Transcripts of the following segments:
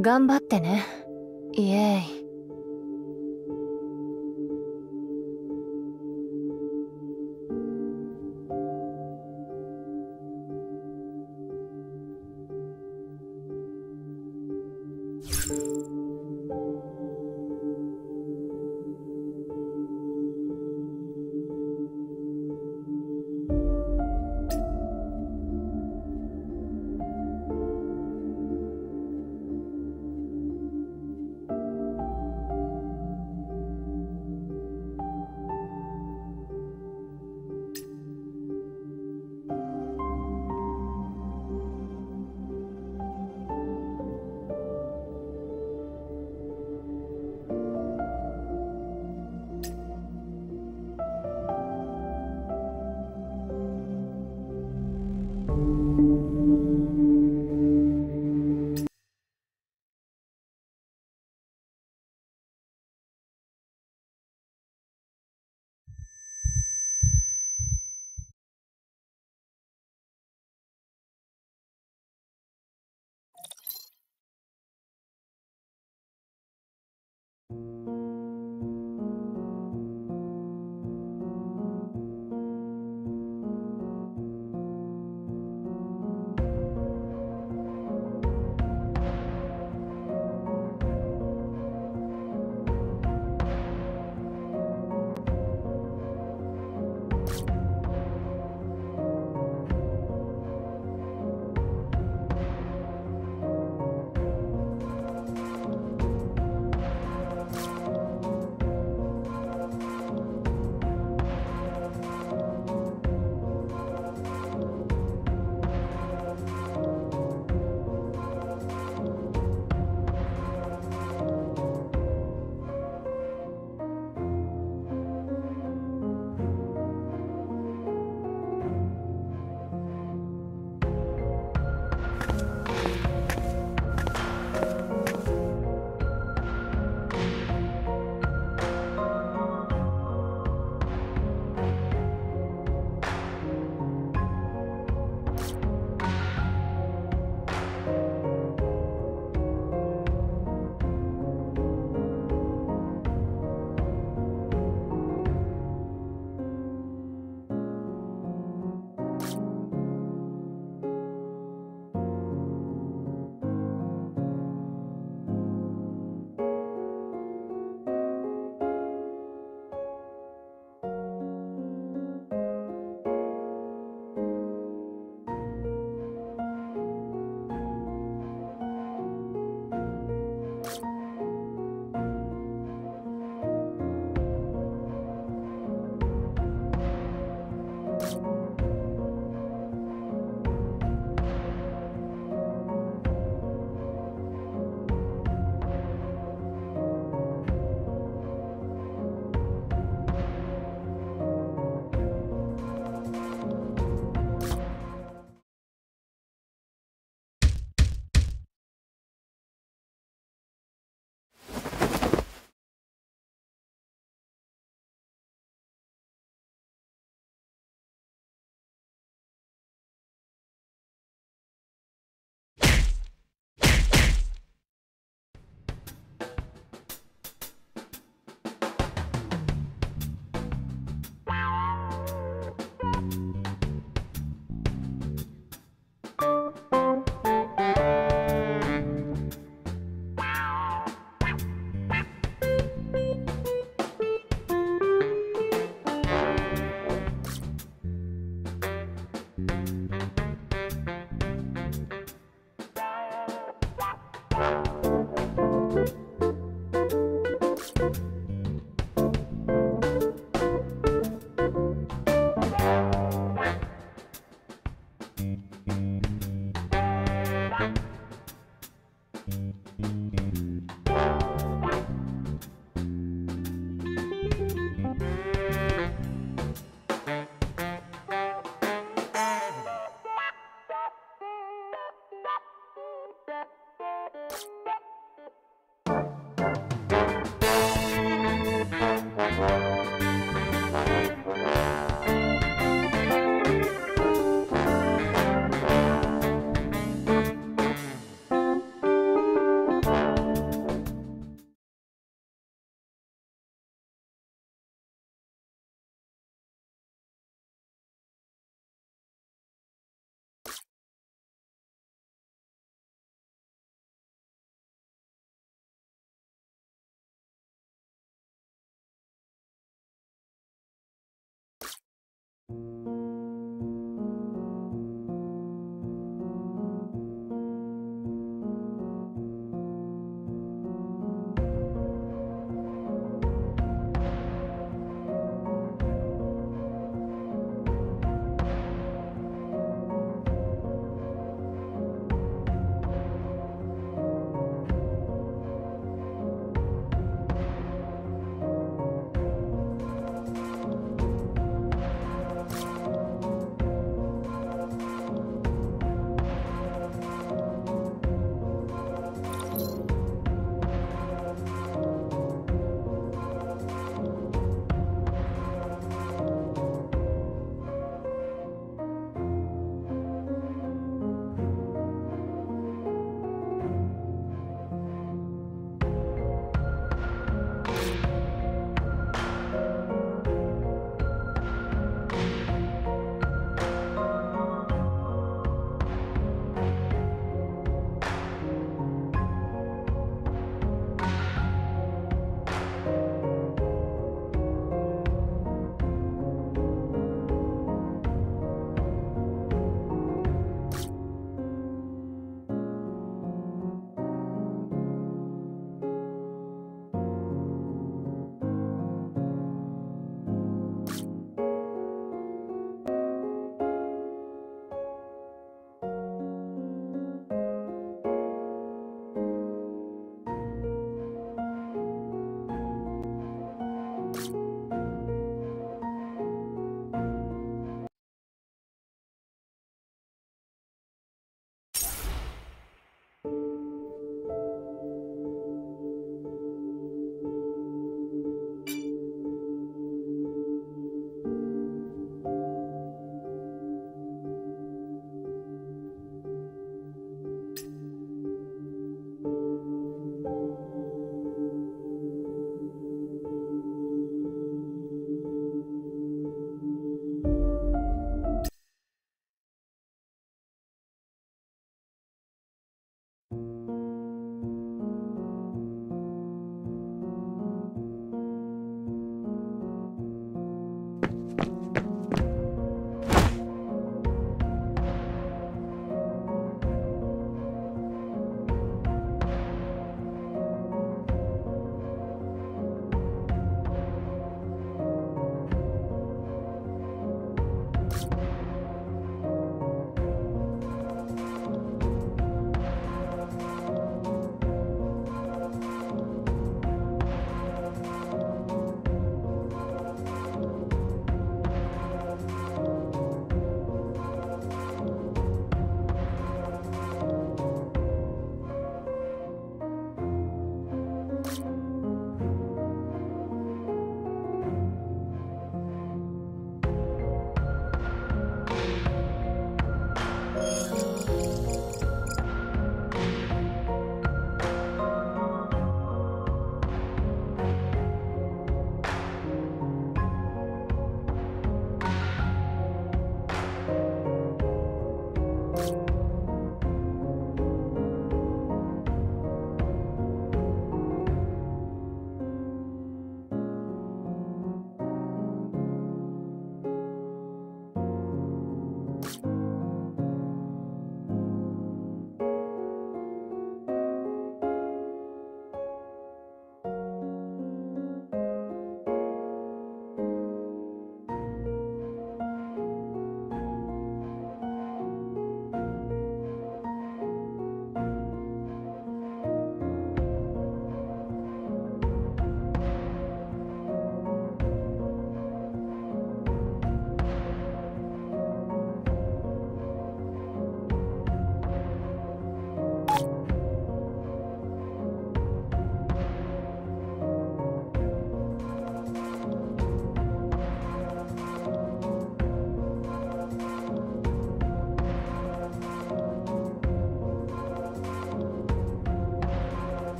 頑張ってね。イエーイ。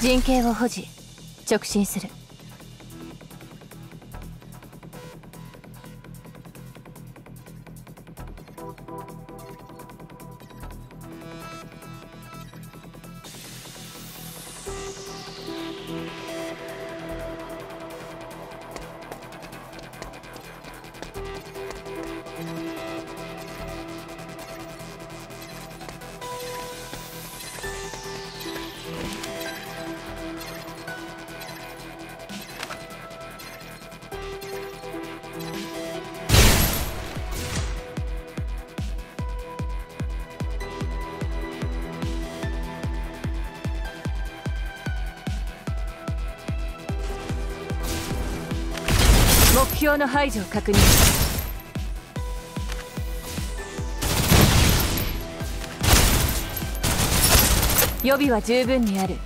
陣形を保持直進する。標の排除を確認。予備は十分にある。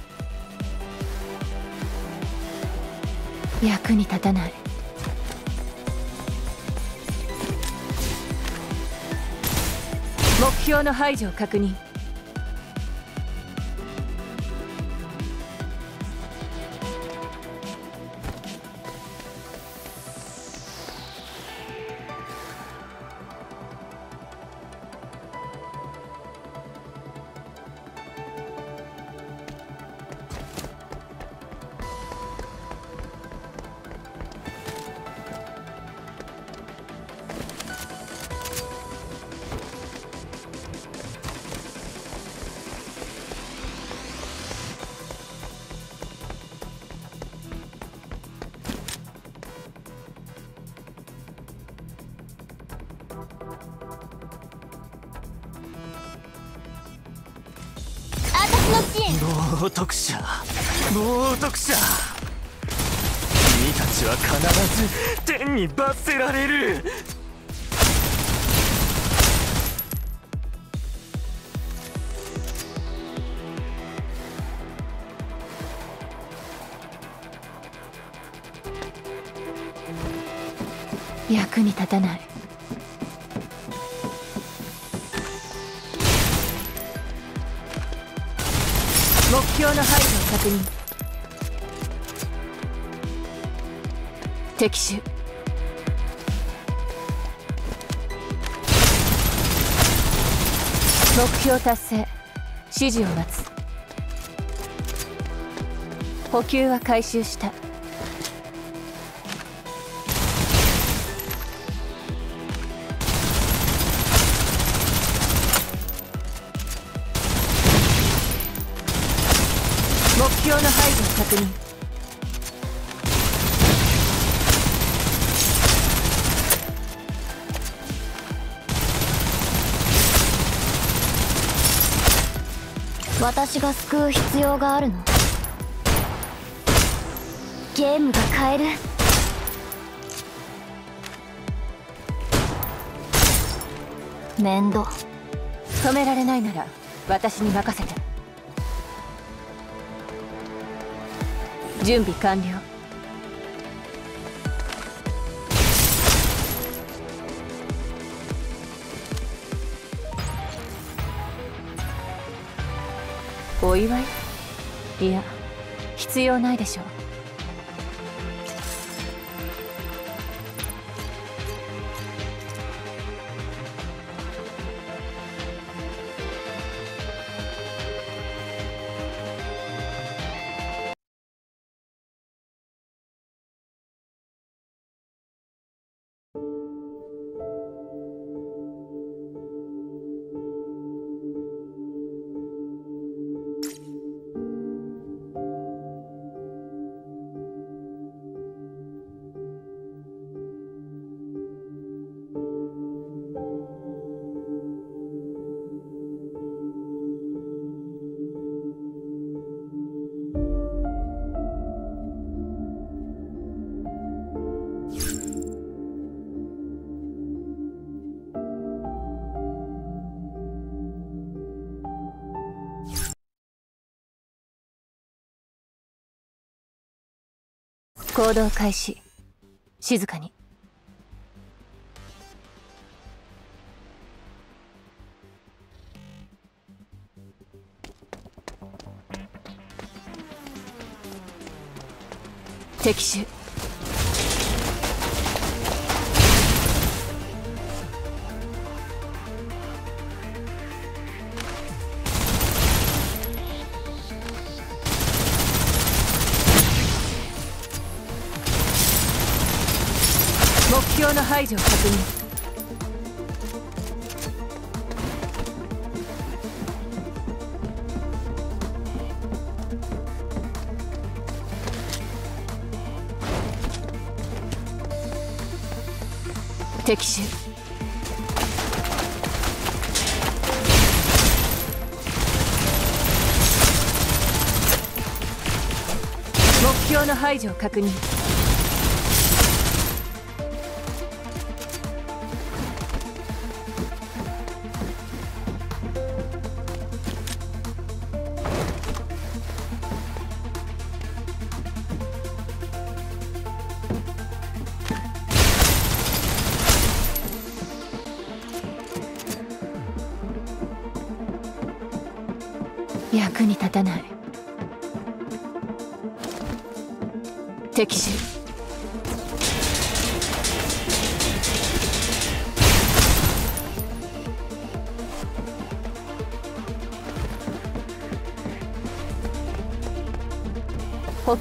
役に立たない。目標の排除を確認。達成。指示を待つ。補給は回収した。私が救う必要があるの？ゲームが変える？面倒。止められないなら私に任せて。準備完了。お祝い？いや必要ないでしょう。行動開始。静かに。敵手。排除確認。敵手。目標の排除を確認。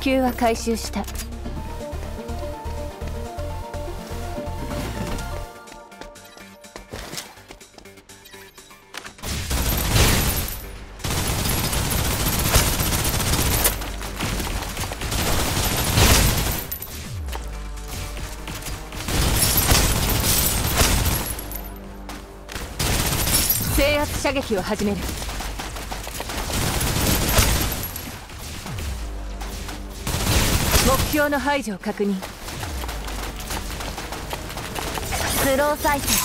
補給は回収した。制圧射撃を始める。の排除を確認。スロー再生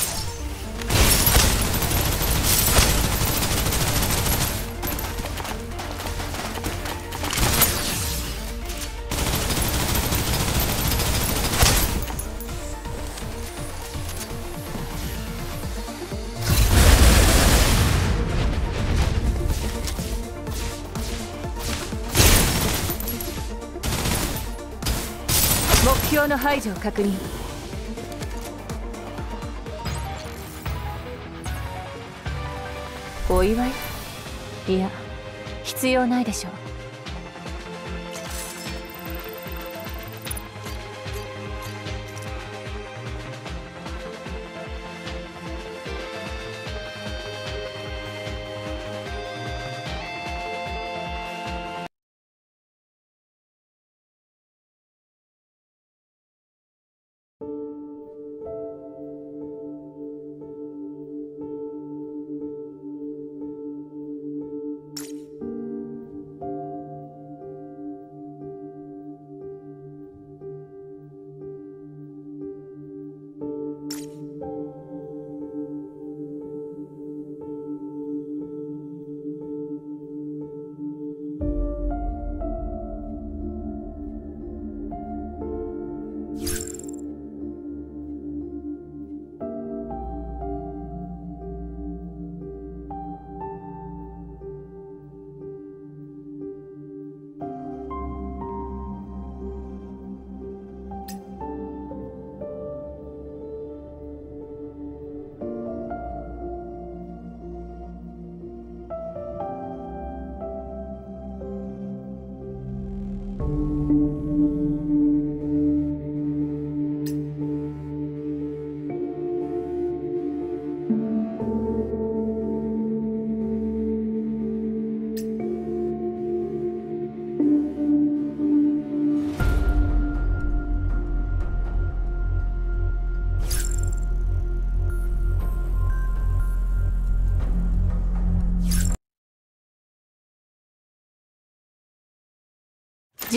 標の排除を確認。お祝い？いや必要ないでしょう。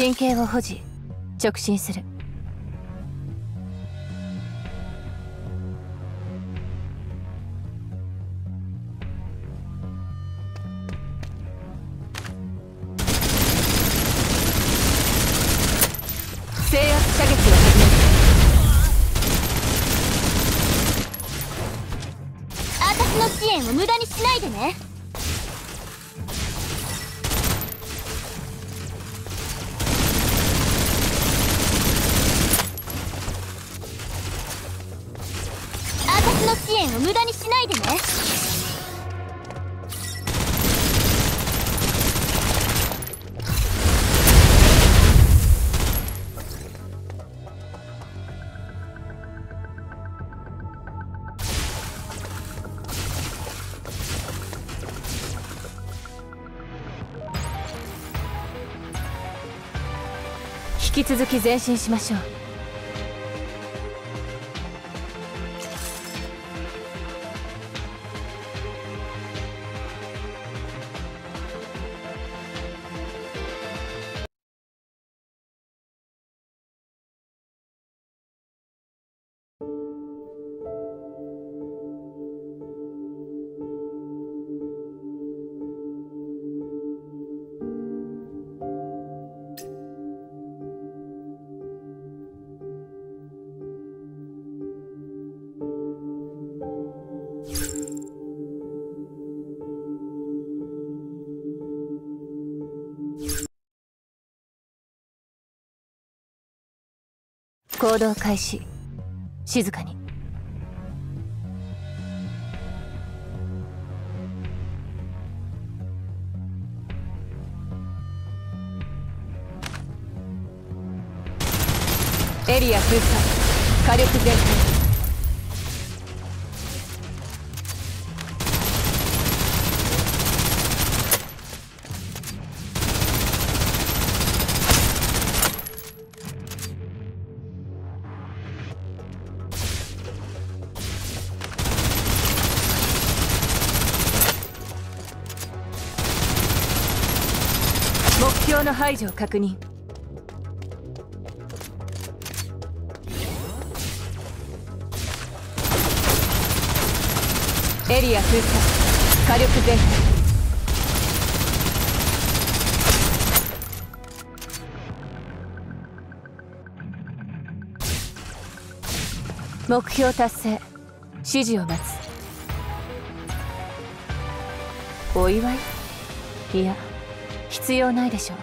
陣形を保持直進する。続き前進しましょう。行動開始。静かに。エリア封鎖。火力全開。標の排除を確認。エリア封鎖。火力全開目標達成。指示を待つ。お祝い？いや必要ないでしょ。う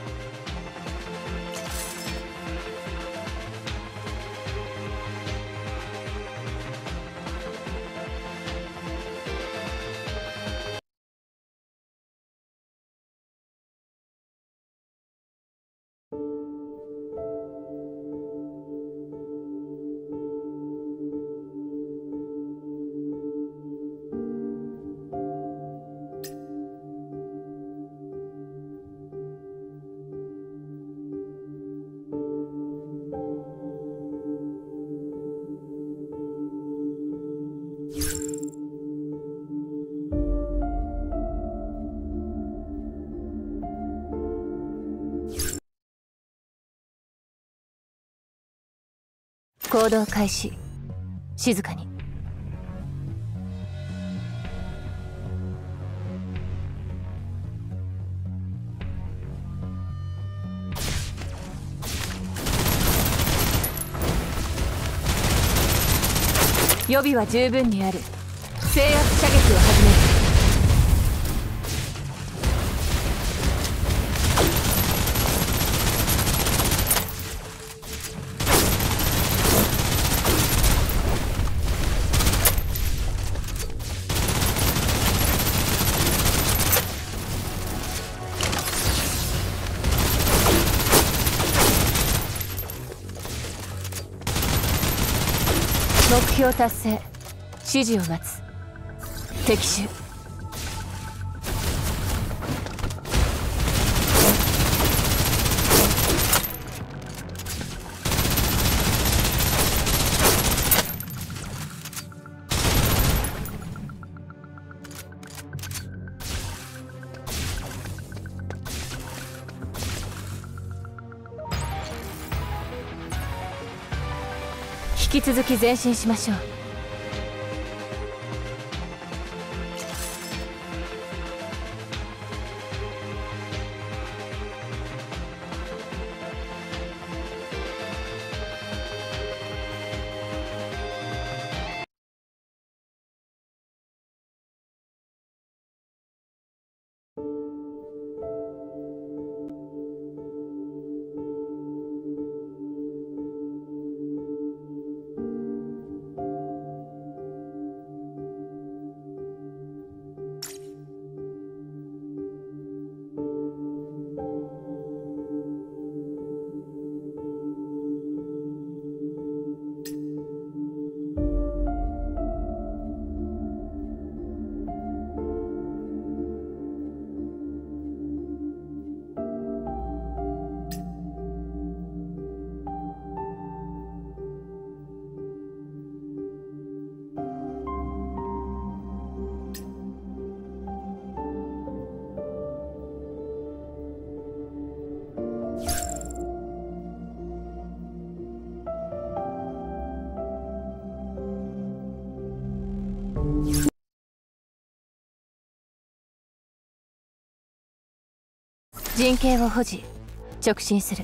行動開始。静かに。予備は十分にある。制圧射撃を始める。達成。指示を待つ。敵手引き続き前進しましょう。陣形を保持。直進する。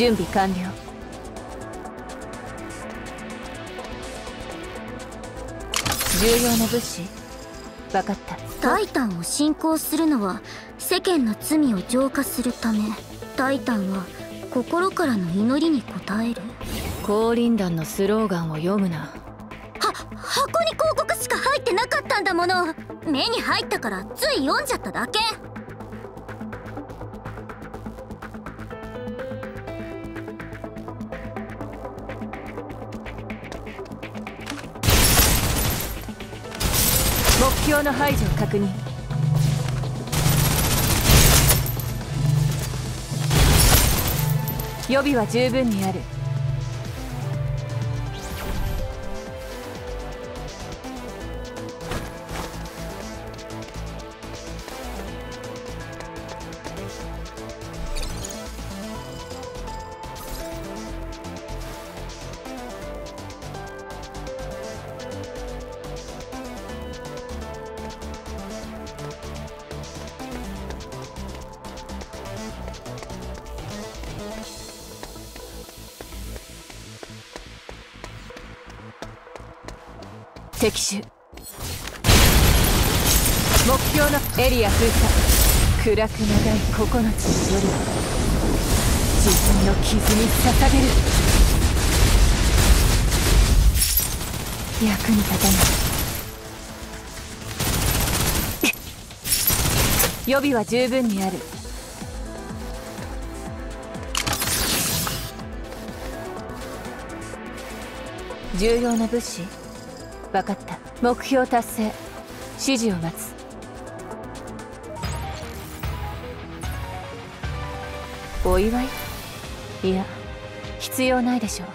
準備完了。重要な物資。分かった。タイタンを信仰するのは世間の罪を浄化するため。タイタンは心からの祈りに応える。降臨団のスローガンを読むな。は箱に広告しか入ってなかったんだもの。目に入ったからつい読んじゃっただけの排除を確認。予備は十分にある。暗く長い9つの夜自分の傷に捧げる。役に立たない。予備は十分にある。重要な物資。分かった。目標達成。指示を待つ。お祝い？いや必要ないでしょう。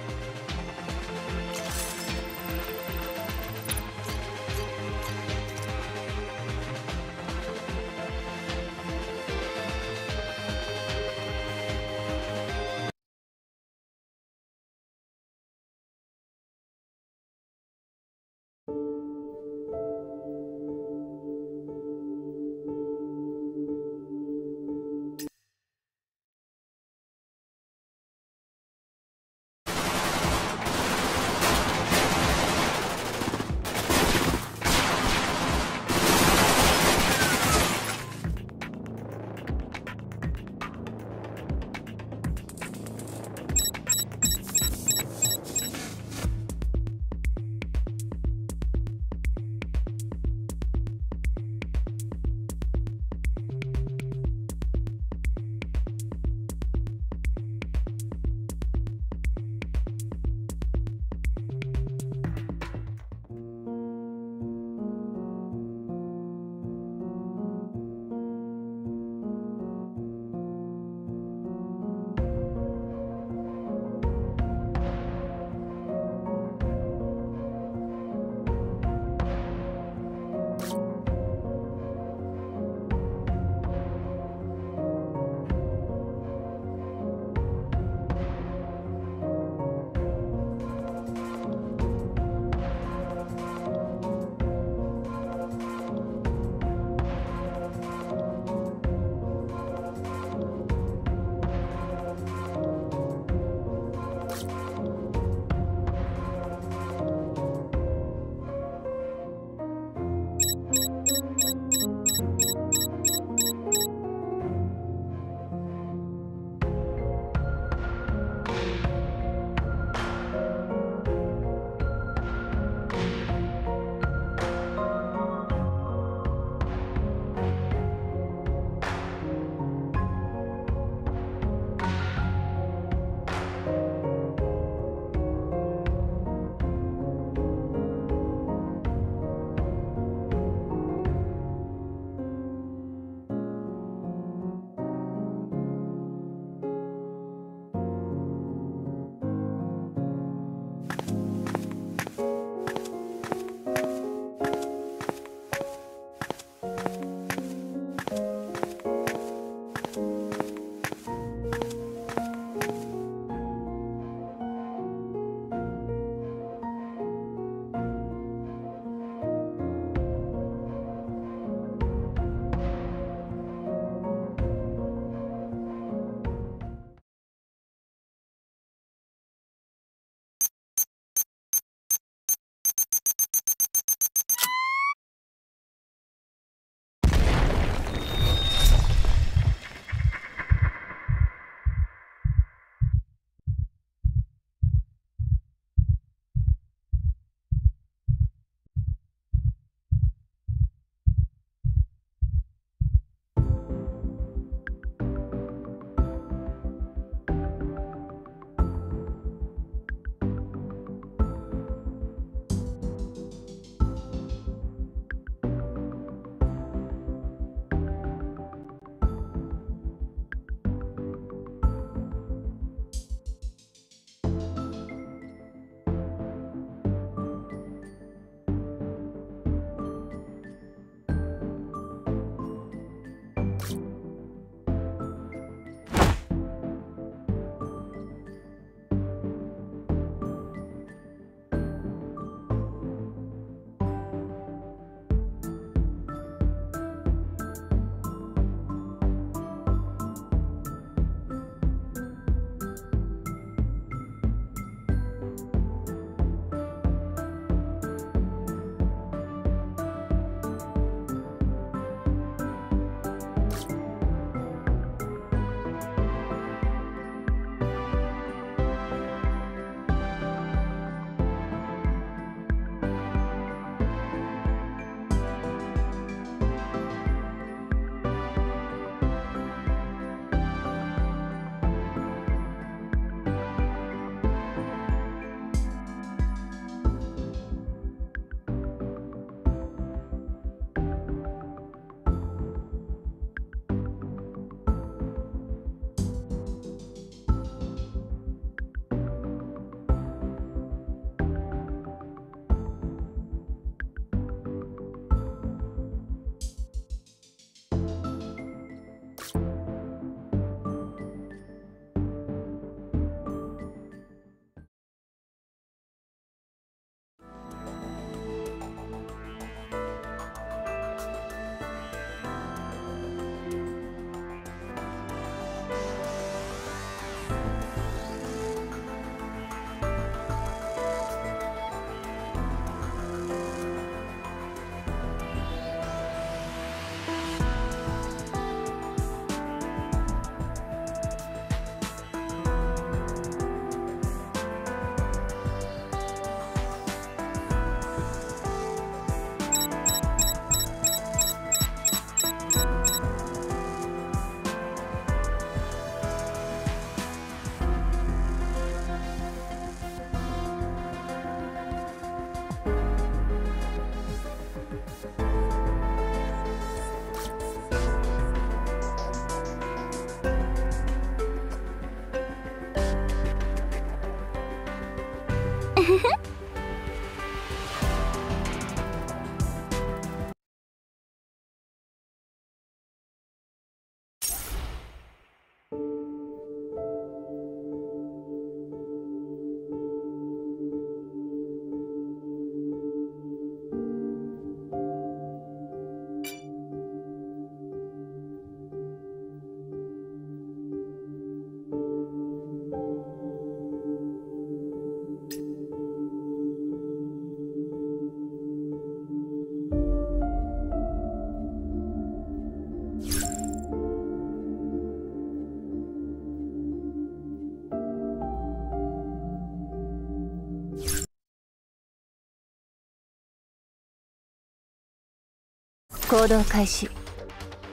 行動開始。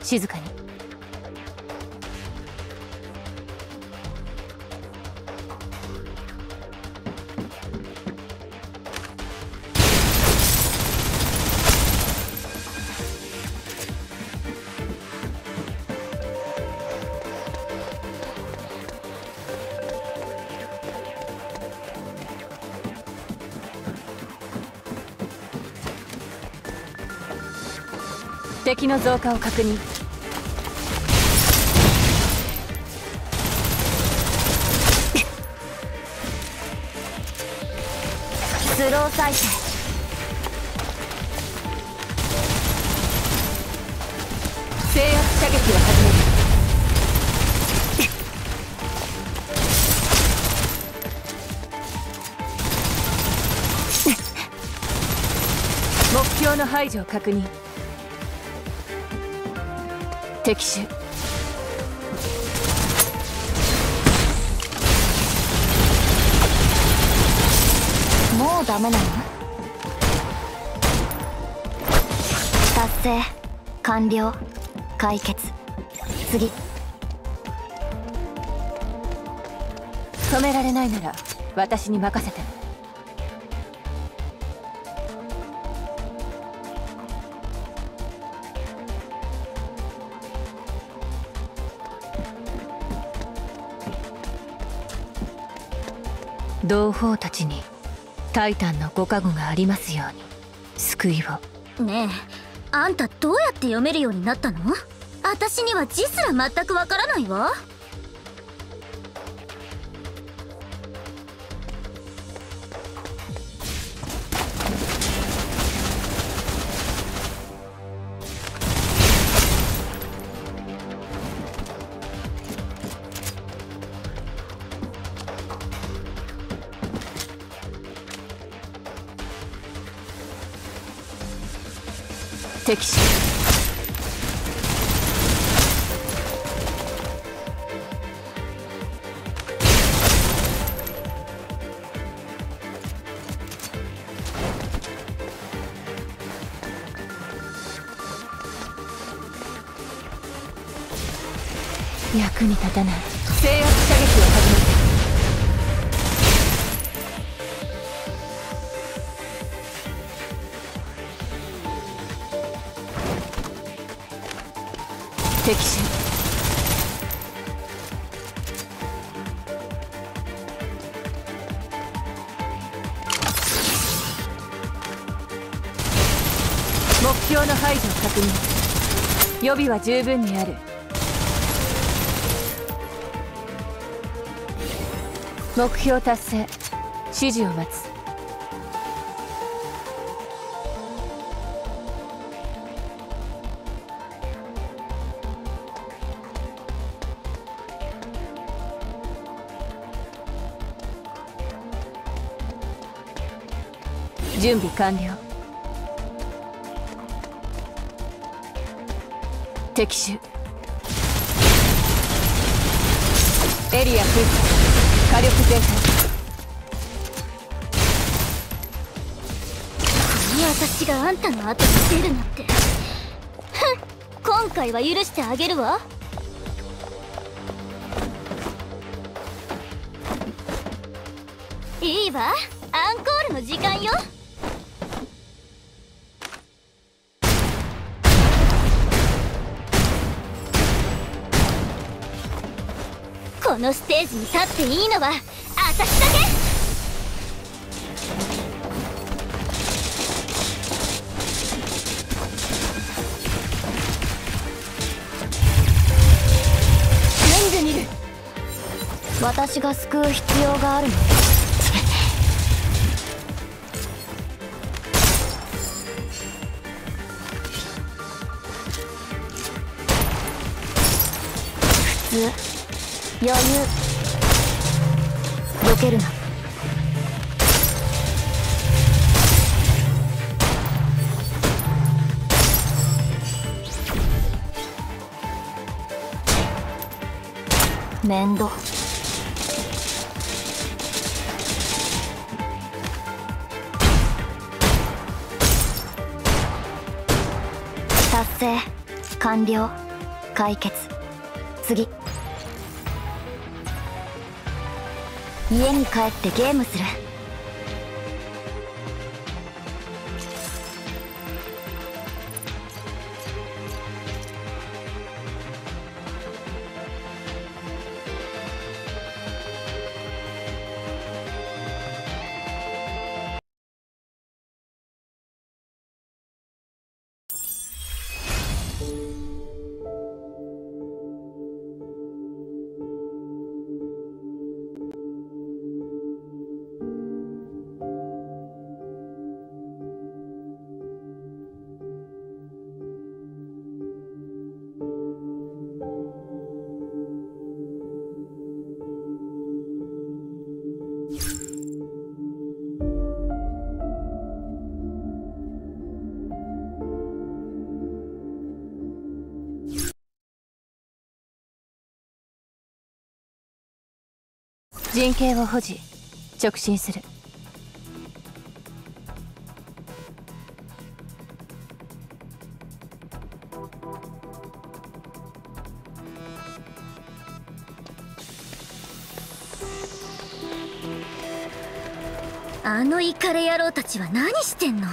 静かに。敵の増加を確認。スロー再生。制圧射撃を始める。目標の排除を確認。敵手もうダメなの？達成完了解決。次。止められないなら私に任せて。同胞たちにタイタンのご加護がありますように。救いを。ねえあんたどうやって読めるようになったの？私には字すら全くわからないわ。敵視予備は十分にある。目標達成。指示を待つ。準備完了。敵手。エリア封鎖。火力全開。私があんたの後に出るなんて。ふん今回は許してあげるわ。いいわ。アンコールの時間よ。ージに立っていいのは私だけ。順序にいる？私が救う必要があるの？普通。余裕。避けるな。面倒。達成完了解決。次。家に帰ってゲームする。陣形を保持直進する。あのイカレ野郎たちは何してんの？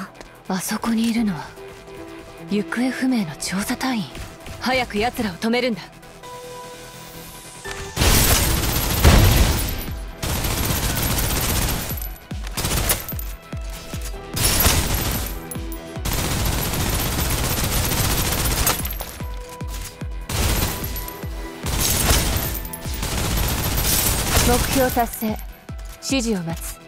あそこにいるのは行方不明の調査隊員。早く奴らを止めるんだ標達成。指示を待つ。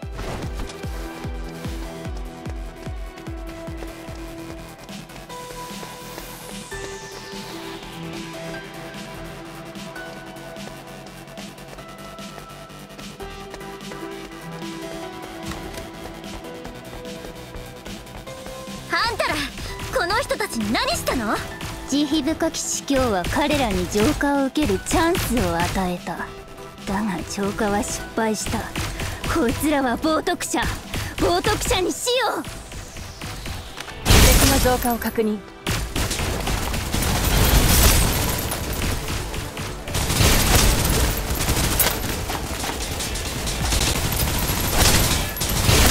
あんたらこの人たちに何したの？慈悲深き司教は彼らに浄化を受けるチャンスを与えただが浄化は失敗した。こいつらは冒涜者。冒涜者にしよう。敵の増加を確認。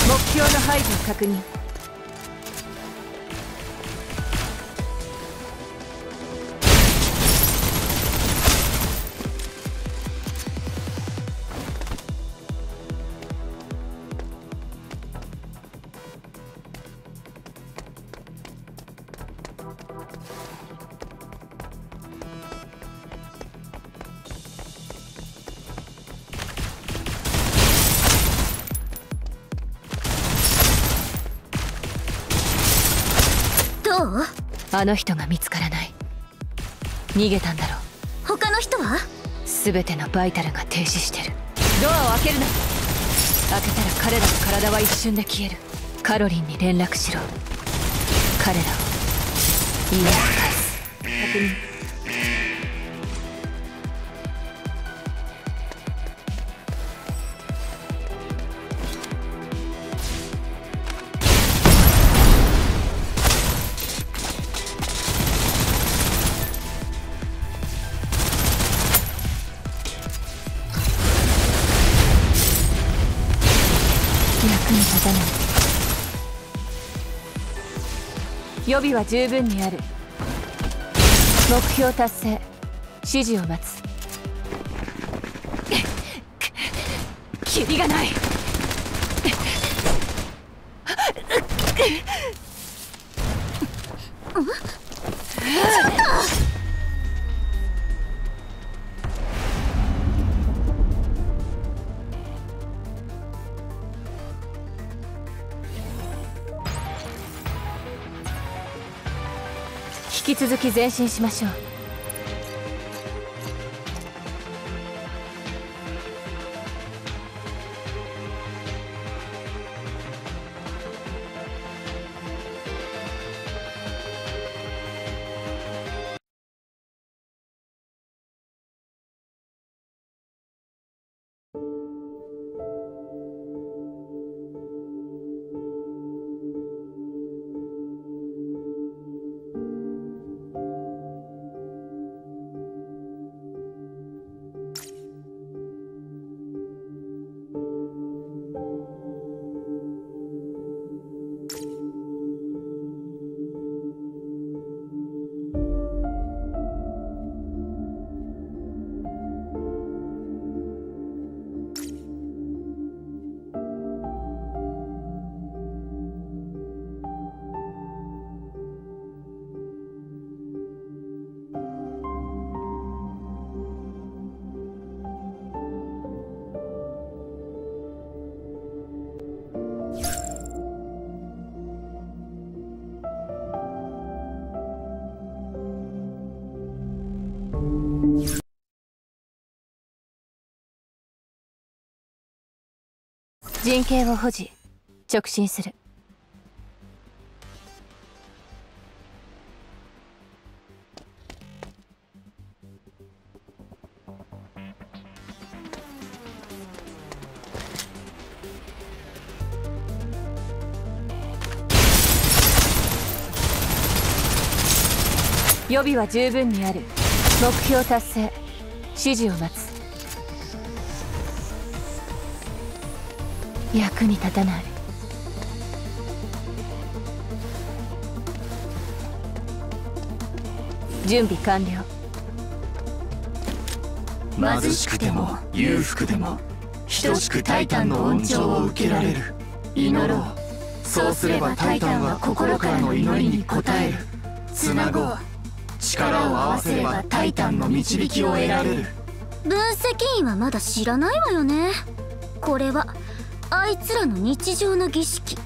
目標の排除を確認。あの人が見つからない。逃げたんだろう。他の人は？全てのバイタルが停止してる。ドアを開けるな。開けたら彼らの体は一瞬で消える。カロリンに連絡しろ。彼らを。家に返す確認備は十分にある。目標達成。指示を待つ。キリがない。続き前進しましょう。陣形を保持直進する。予備は十分にある。目標達成。指示を待つ。役に立たない。準備完了。貧しくても裕福でも等しくタイタンの恩寵を受けられる。祈ろう。そうすればタイタンは心からの祈りに応える。つなごう。力を合わせればタイタンの導きを得られる。分析員はまだ知らないわよね。これはあいつらの日常の儀式。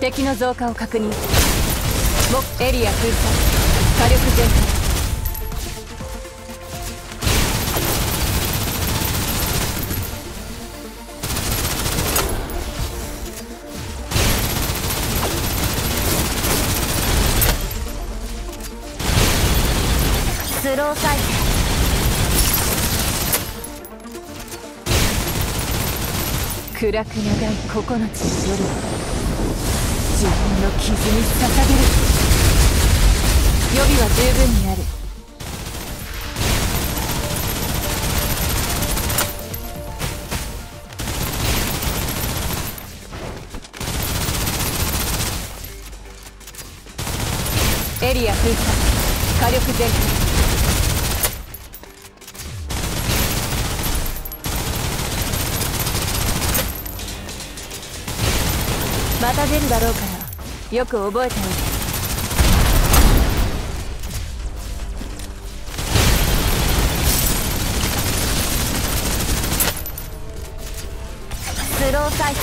敵の増加を確認。エリア封鎖。火力全開。暗く長い9つの夜自分の傷に捧げる。予備は十分にある。エリア封鎖火力全開。また出るだろうからよく覚えておいて。スロー再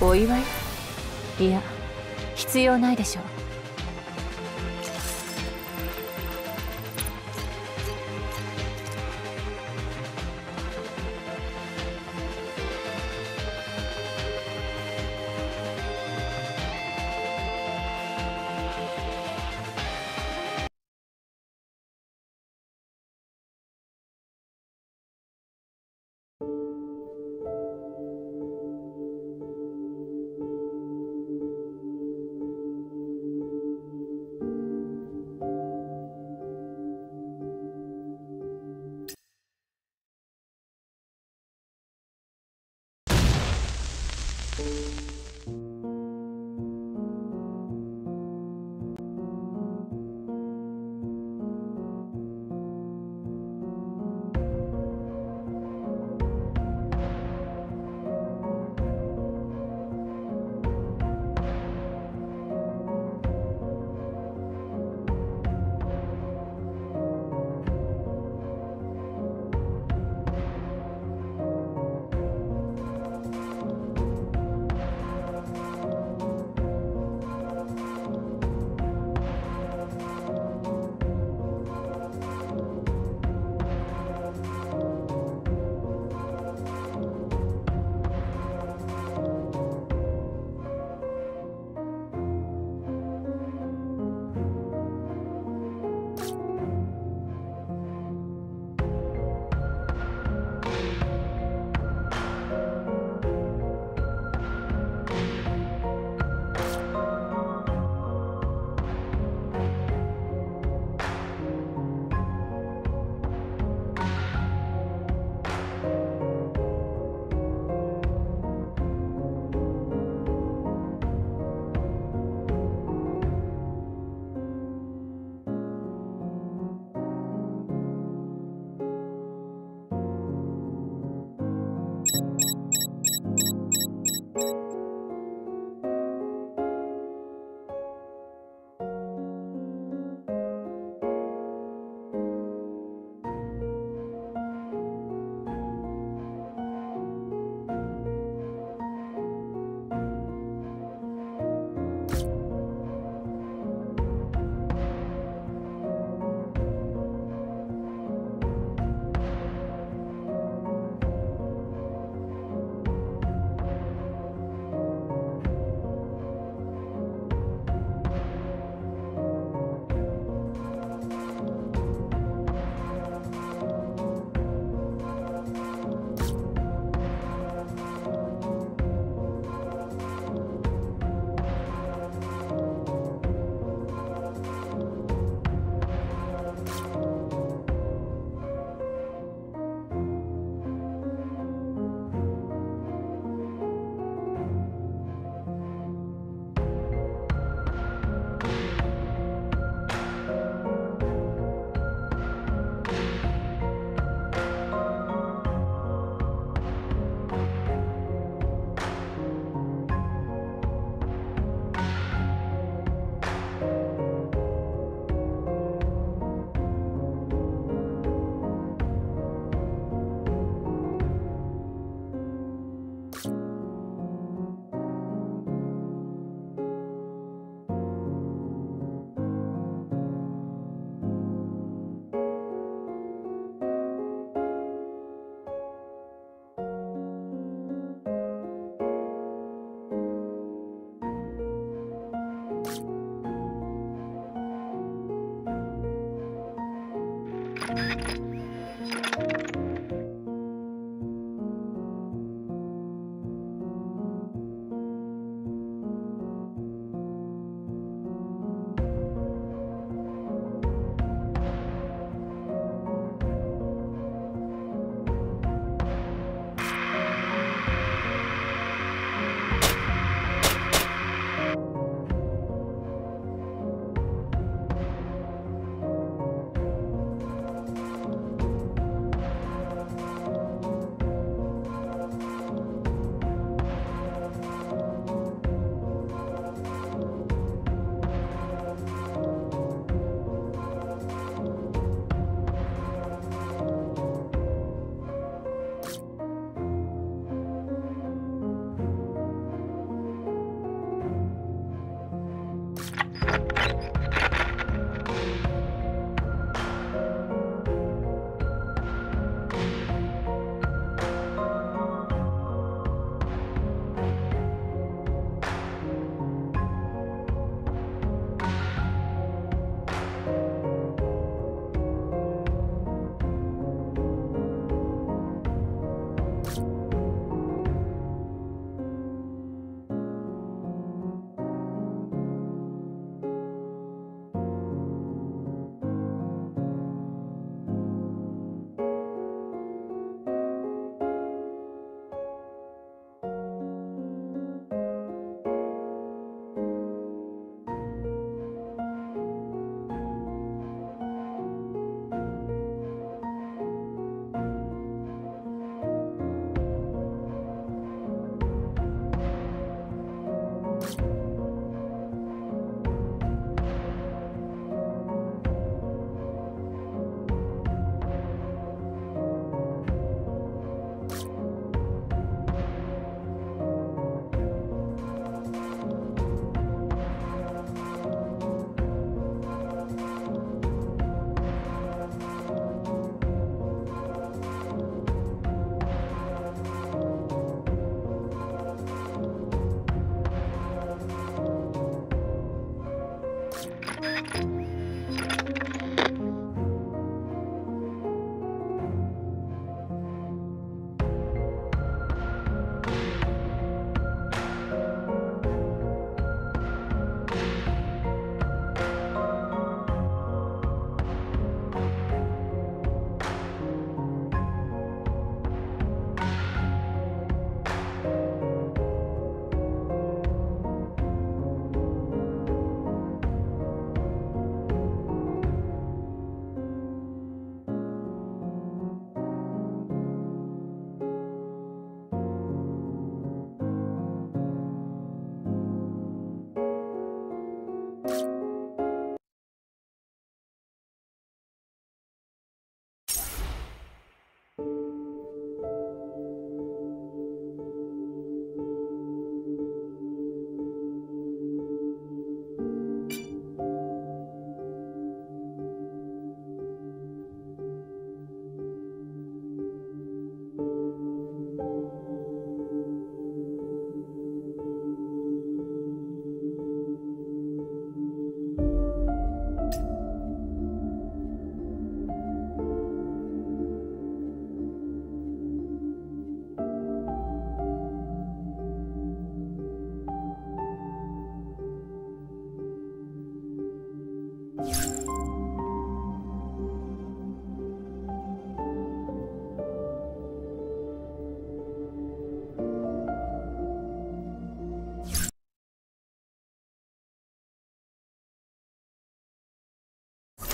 生お祝い？いや必要ないでしょう。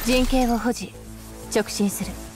陣形を保持直進する。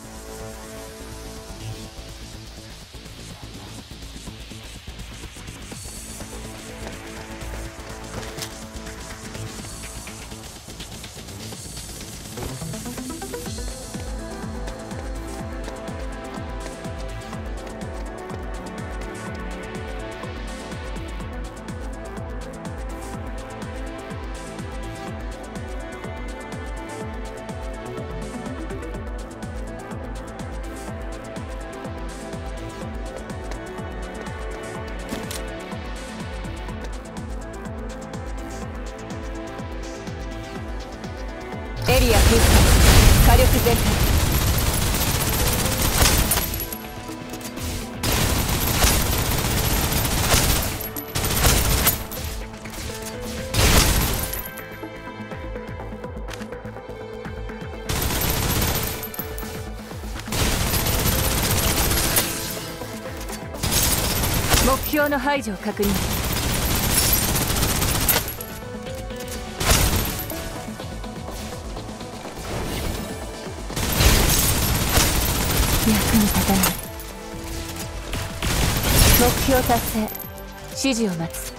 解除を確認。役に立たない。目標達成。指示を待つ。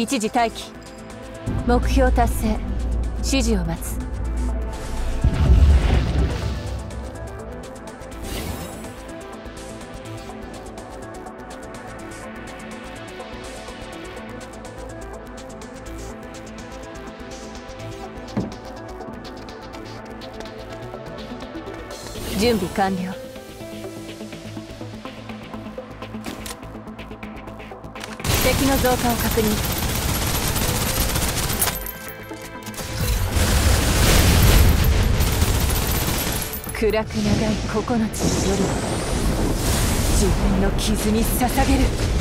一時待機。目標達成。指示を待つ。準備完了。敵の増加を確認。暗く長い9つの夜を自分の傷に捧げる。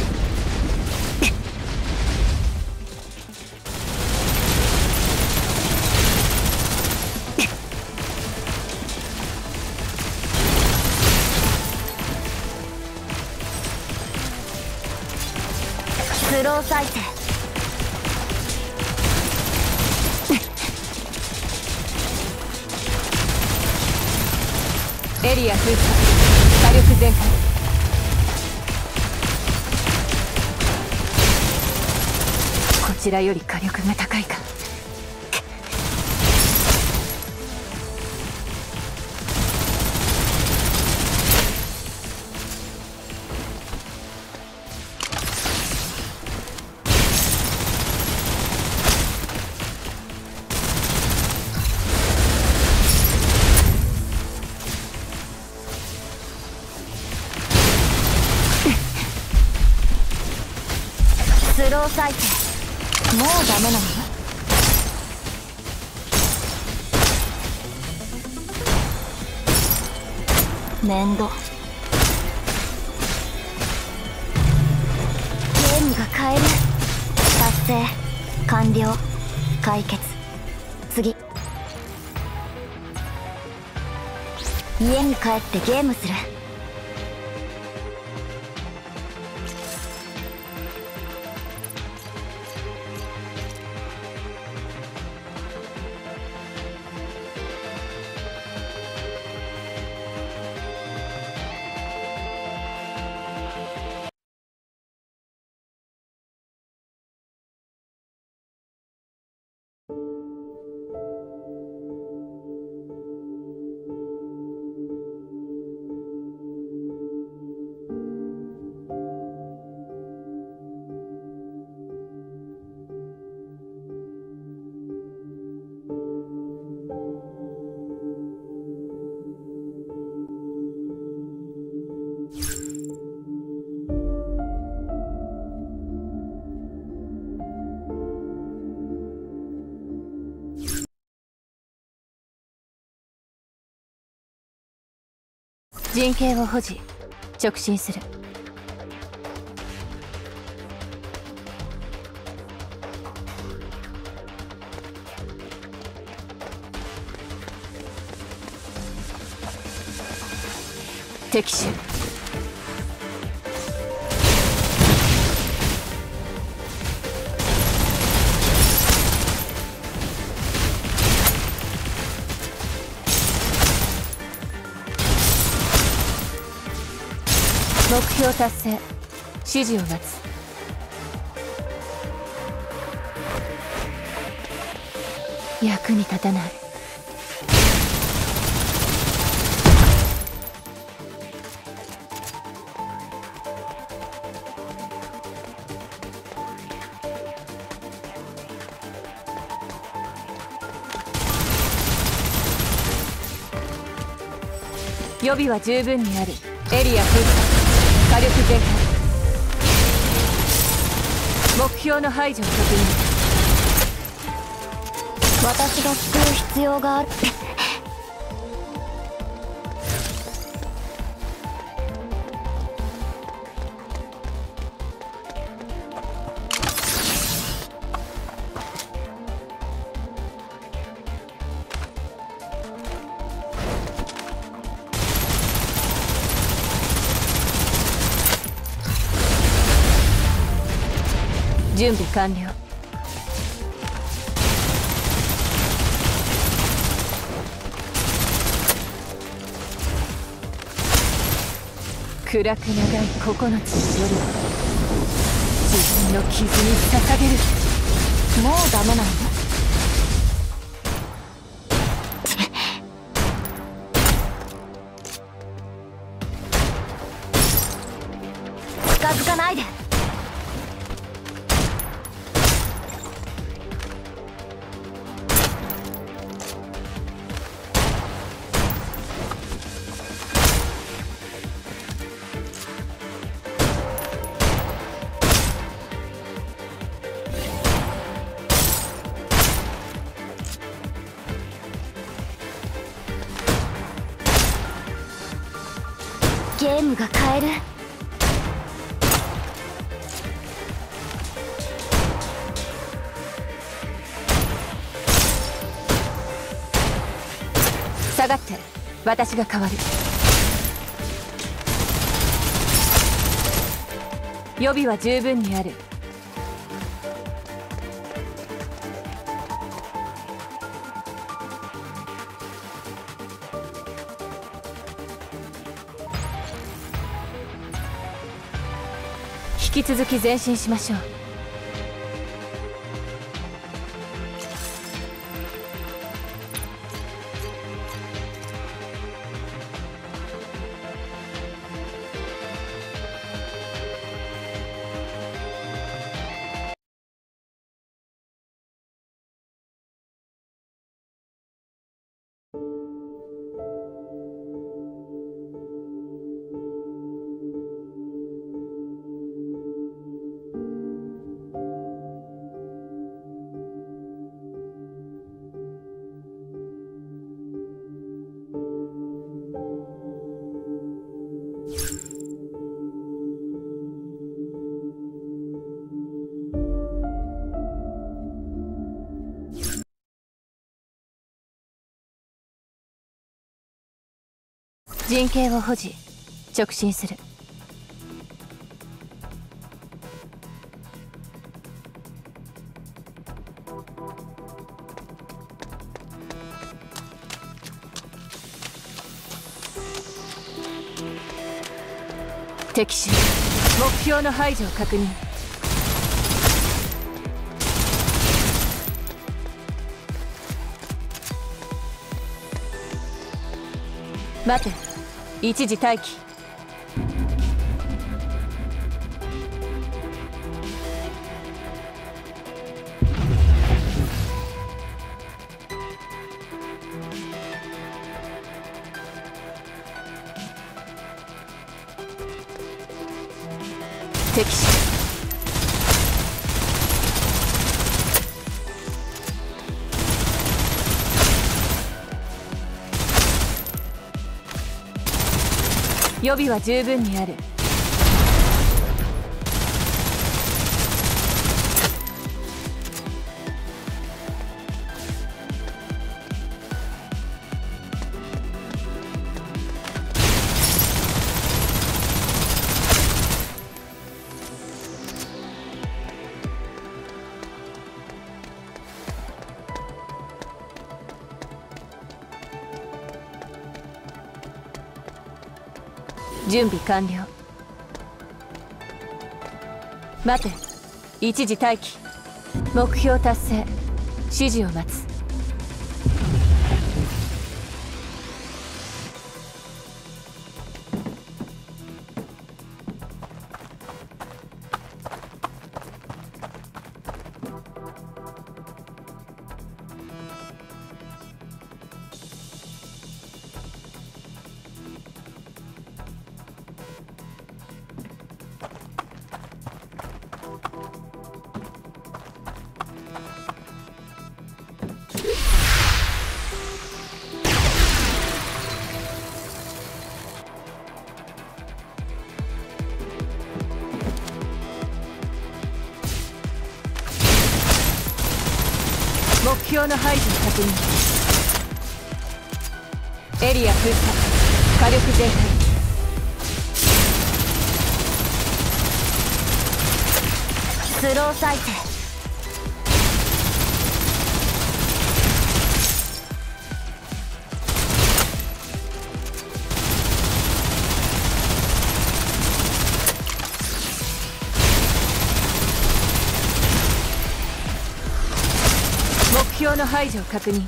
エリア封鎖火力全開。こちらより火力が高いか。エンド。陣形を保持直進する。敵襲標達成。指示を待つ役に立たない。予備は十分にあるエリア封鎖。力全開。目標の排除を確認私が救う必要がある。準備完了。暗く長い9つの夜自分の傷に捧げる。もうダメなの私が変わる。予備は十分にある。引き続き前進しましょう。陣形を保持直進する。敵手。目標の排除を確認。待て。一時待機。予備は十分にある。準備完了。待て。一時待機。目標達成。指示を待つ。目標排除を確認。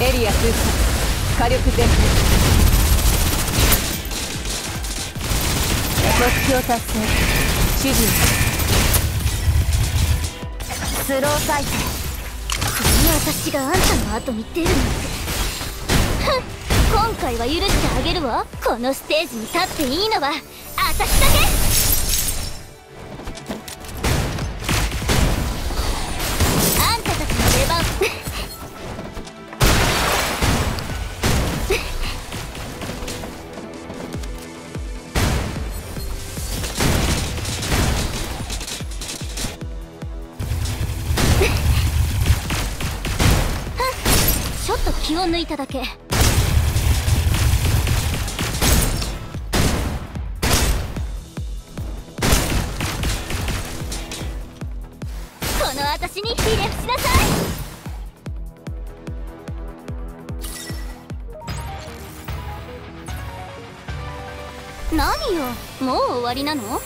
エリア封鎖火力全。開目標達成。指示スロー再生そんな私があんたの後に出るなんて。今回は許してあげるわ。このステージに立っていいのは。私だいただけ。この私にひれ伏しなさい。何よ？もう終わりなの？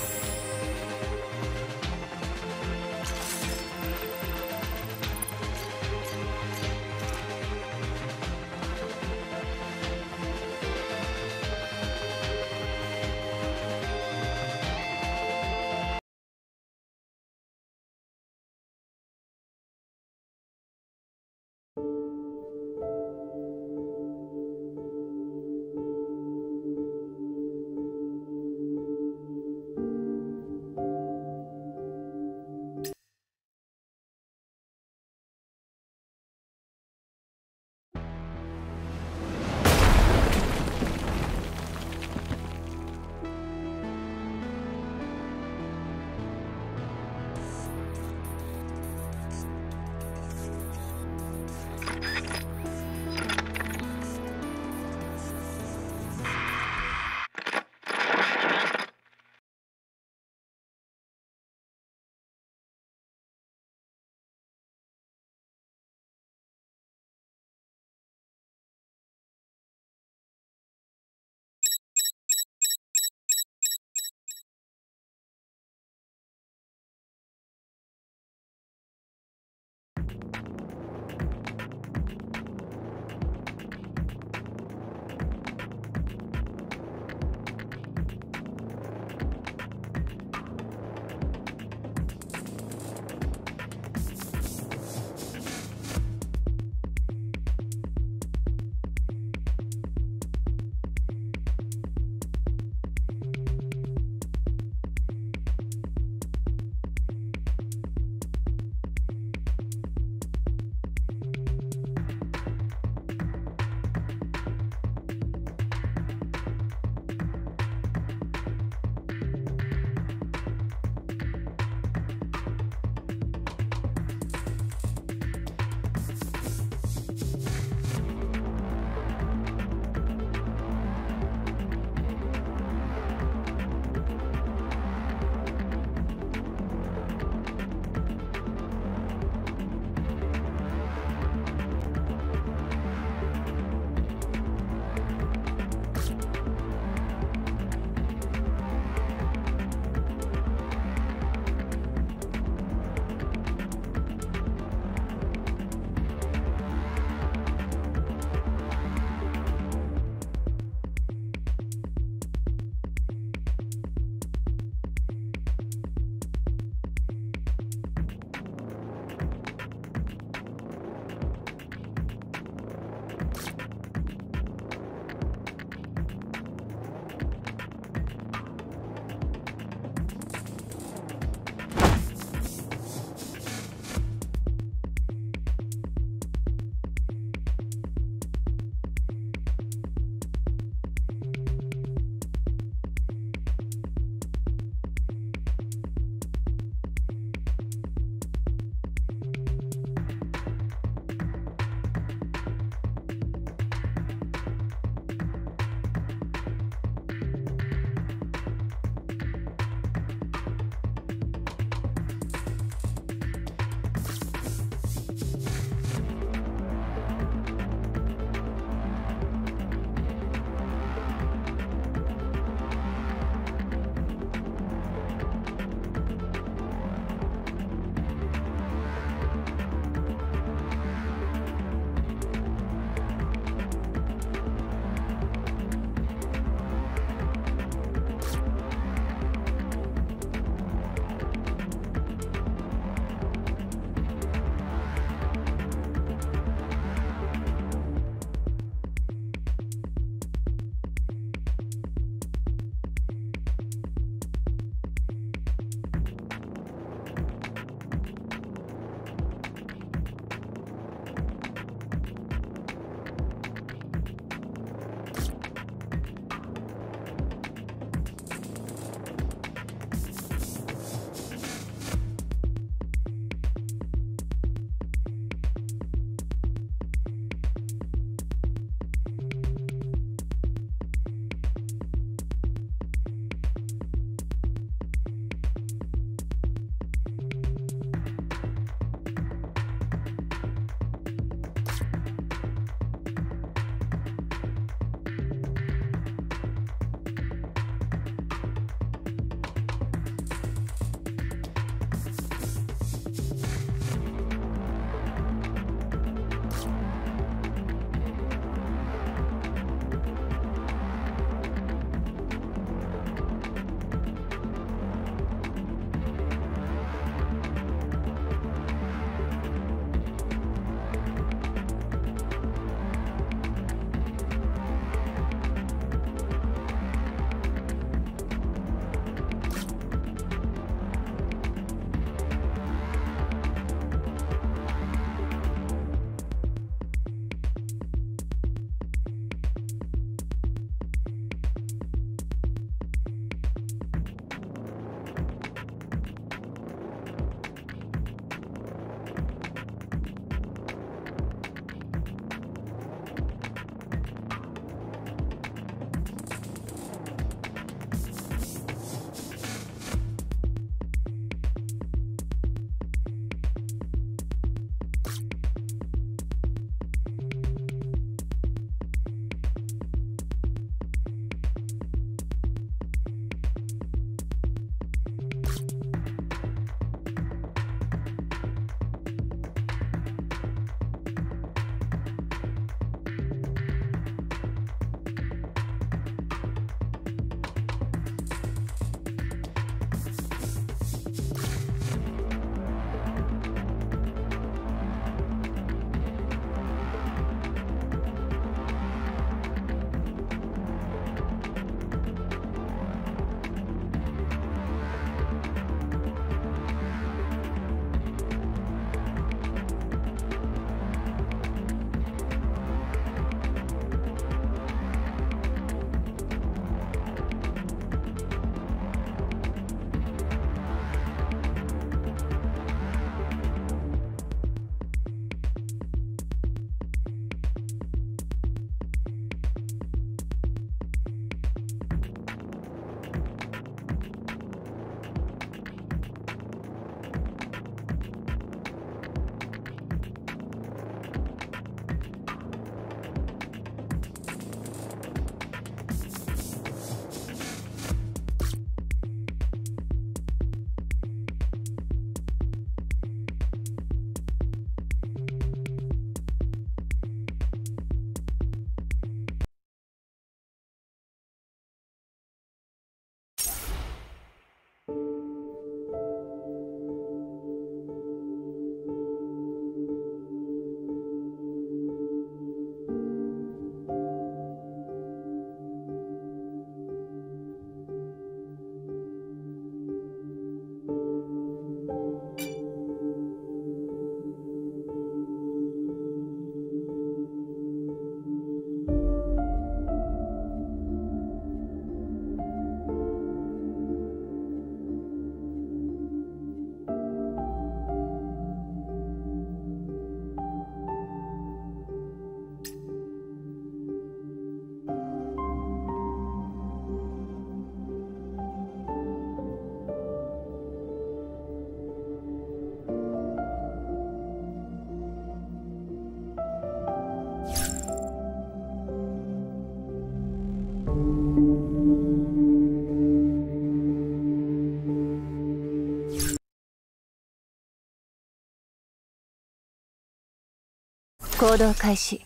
行動開始。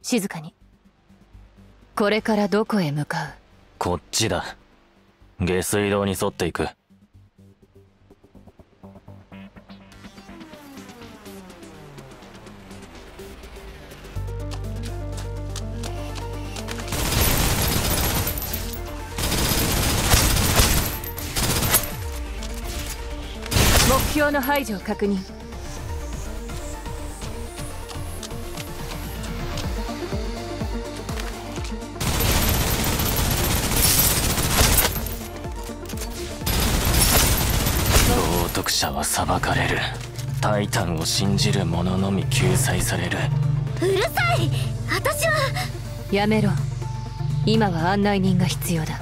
静かに。これからどこへ向かう？こっちだ。下水道に沿っていく。目標の排除を確認裁かれる。タイタンを信じる者のみ救済される。うるさい！私は！やめろ。今は案内人が必要だ。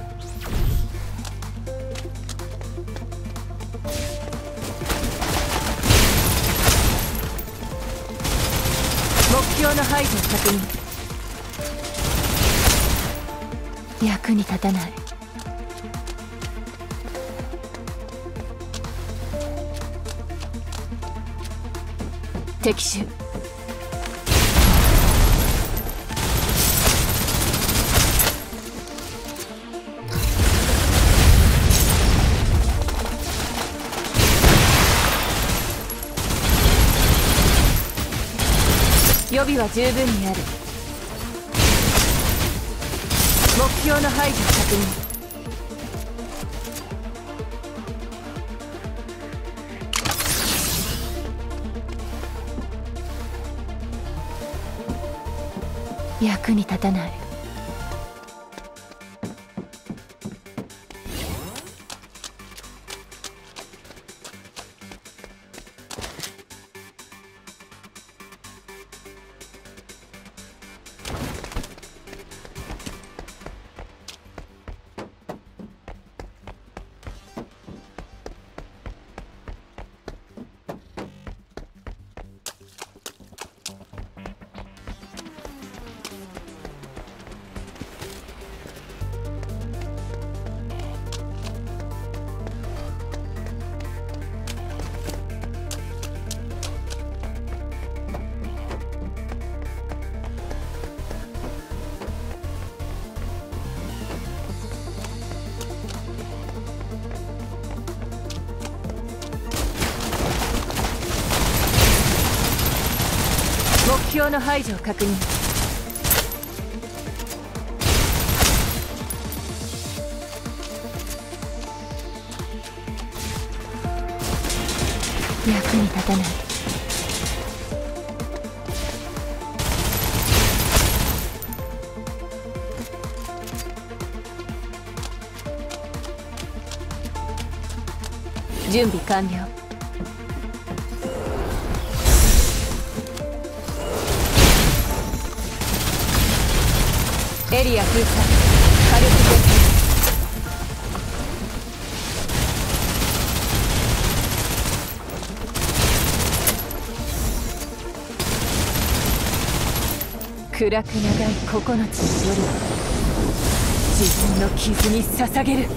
目標の排除を確認。役に立たない敵手。予備は十分にある。目標の排除確認。役に立たない。目標の排除を確認。役に立たない。準備完了。リア封鎖火力全開暗く長い9つの夜を自分の傷に捧げる。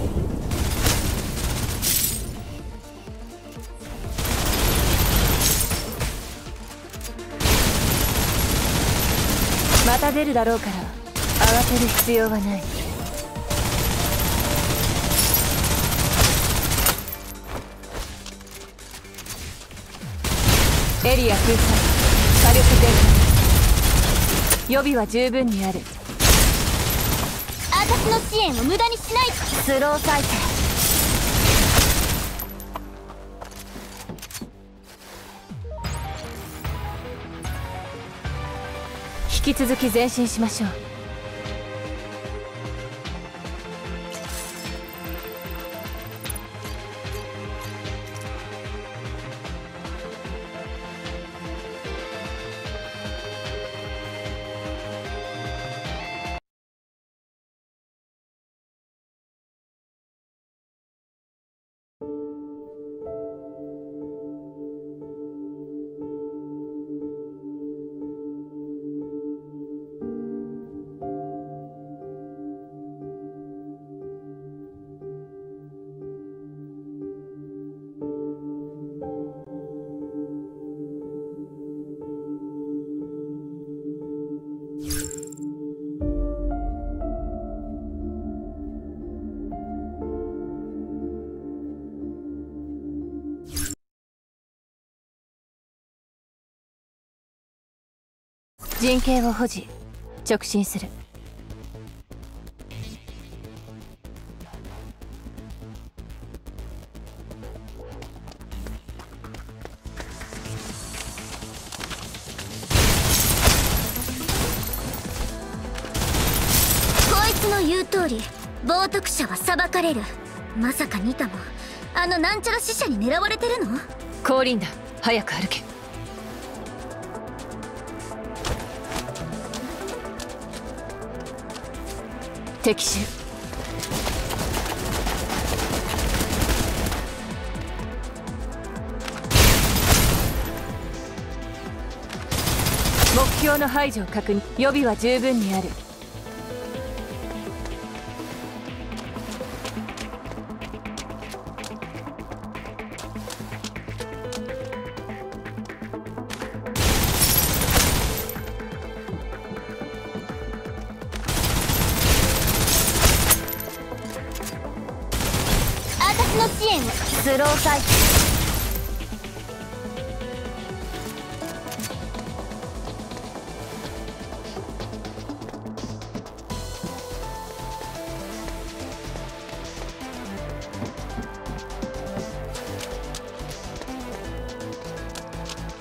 また出るだろうから。慌てる必要はない。エリア封鎖火力全開予備は十分にある。私の支援を無駄にしない。スロー再生。引き続き前進しましょう陣形を保持直進する。こいつの言う通り冒涜者は裁かれる。まさかニタもあのなんちゃら死者に狙われてるの？降臨だ。早く歩け敵襲目標の排除を確認。予備は十分にある。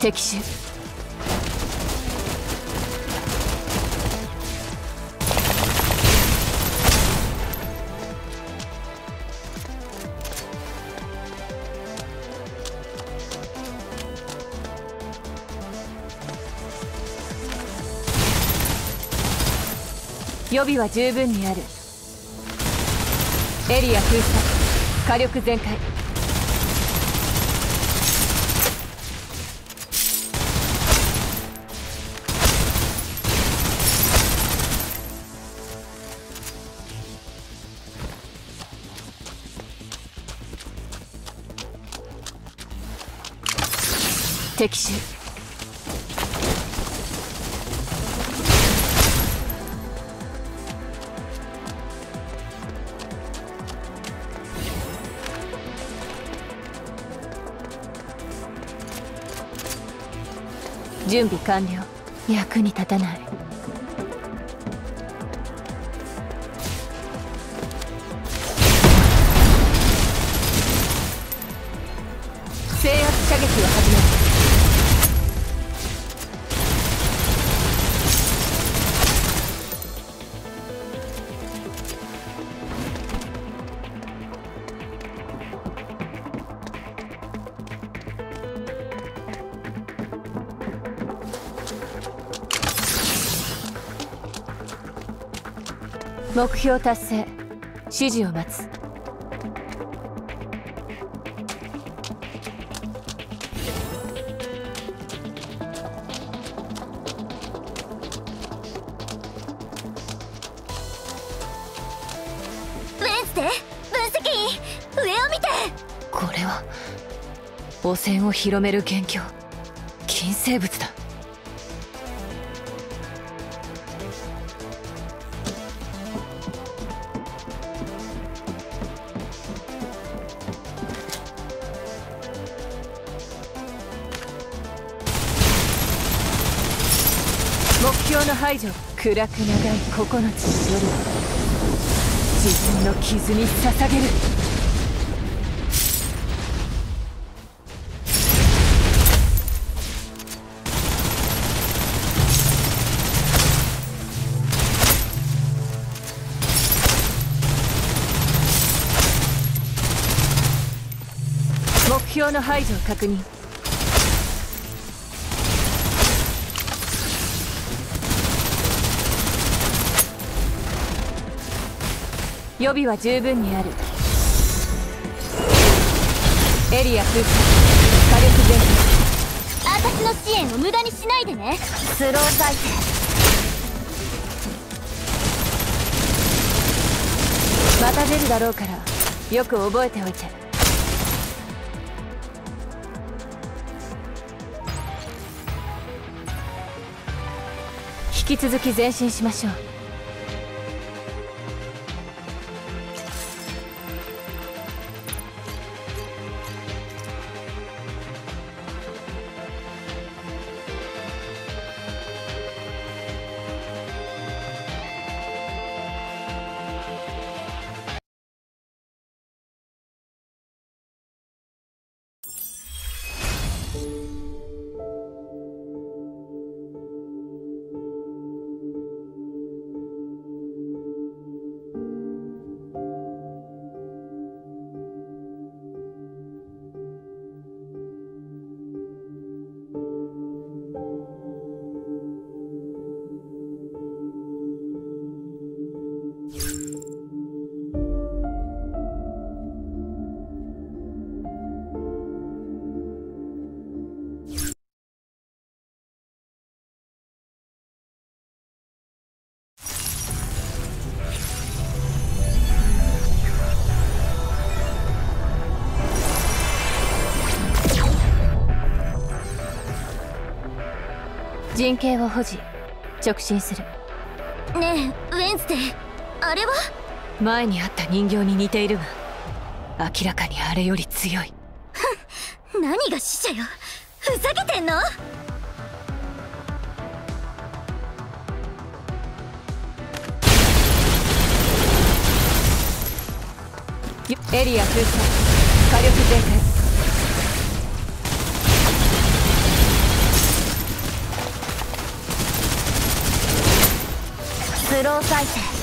敵襲予備は十分にある。エリア封鎖。火力全開。敵襲準備完了。役に立たない。標達成。指示を待つ。ウェンズデー。分析。員上を見て。これは汚染を広める元凶。禁生物だ標の排除暗く長い9つの夜自分の傷に捧げる。目標の排除を確認。予備は十分にある。エリア封鎖。火力全開。私の支援を無駄にしないでね。スロー再生また出るだろうからよく覚えておいて。引き続き前進しましょう陣形を保持直進する。ねえウェンズデーあれは？前にあった人形に似ているが明らかにあれより強い。何が死者よ？ふざけてんの？エリア封鎖。火力全開スロー再生。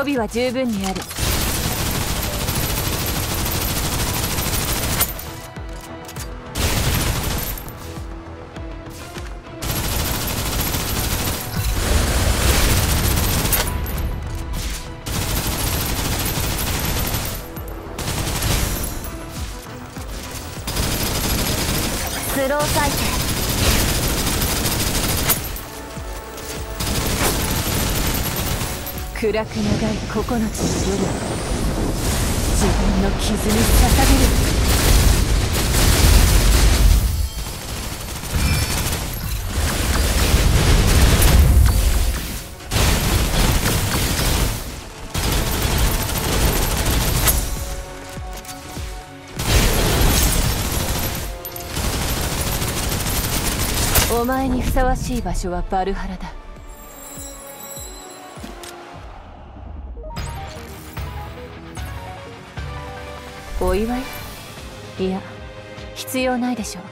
備は十分にある。暗く。長い9つの夜を自分の傷に捧げるお前にふさわしい場所はバルハラだお祝い？いや必要ないでしょう。